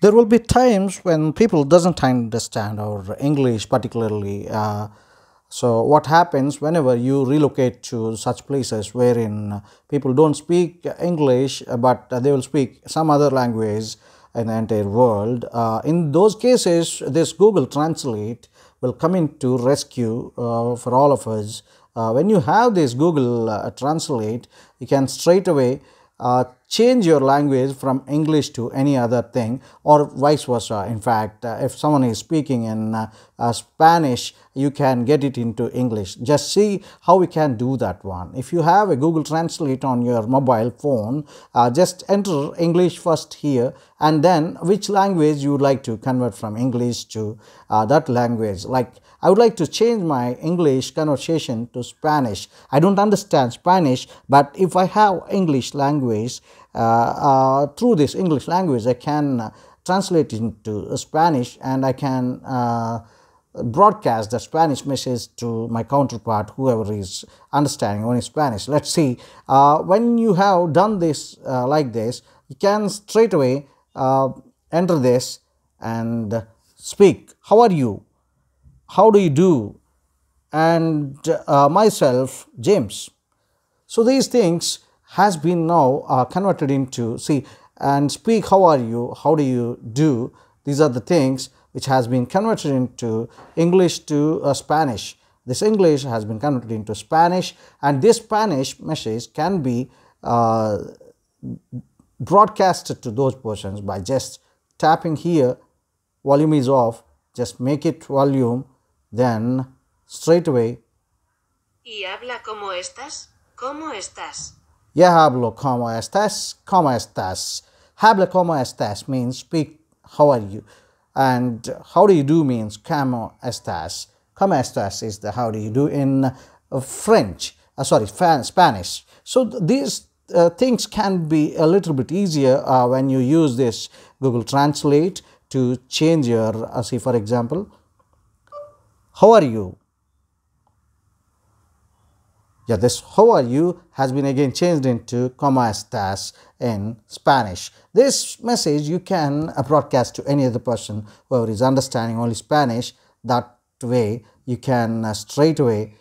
there will be times when people doesn't understand our english particularly uh, so what happens whenever you relocate to such places wherein people don't speak english but they will speak some other language in the entire world uh, in those cases this google translate will come in to rescue uh, for all of us. Uh, when you have this google uh, translate you can straight away uh, change your language from English to any other thing or vice versa. In fact, uh, if someone is speaking in uh, uh, Spanish, you can get it into English. Just see how we can do that one. If you have a Google Translate on your mobile phone, uh, just enter English first here and then which language you would like to convert from English to uh, that language. Like I would like to change my English conversation to Spanish. I don't understand Spanish, but if I have English language, through this English language, I can uh, translate into Spanish and I can broadcast the Spanish message to my counterpart, whoever is understanding only Spanish. Let's see. Uh, when you have done this uh, like this, you can straight away uh, enter this and speak. How are you? How do you do? And myself, James. So these things has been now uh, converted into see and speak how are you? How do you do? These are the things which has been converted into english to uh, spanish. This english has been converted into spanish and this spanish message can be uh, broadcasted to those persons by just tapping here volume is off just make it volume then straight away. Y habla cómo estás cómo estás Ya hablo como estás, como estás. Habla como estás means speak, how are you? And how do you do means como estás. Como estás is the how do you do in uh, French, uh, sorry, Spanish. So these uh, things can be a little bit easier uh, when you use this Google Translate to change your, uh, see for example, how are you? Yeah, this how are you has been again changed into como estás in Spanish. This message you can broadcast to any other person whoever is understanding only Spanish. That way you can uh, straight away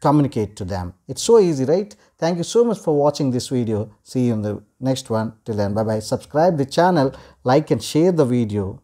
communicate to them. It's so easy, right? Thank you so much for watching this video. See you in the next one. Till then, bye bye. Subscribe the channel, like and share the video.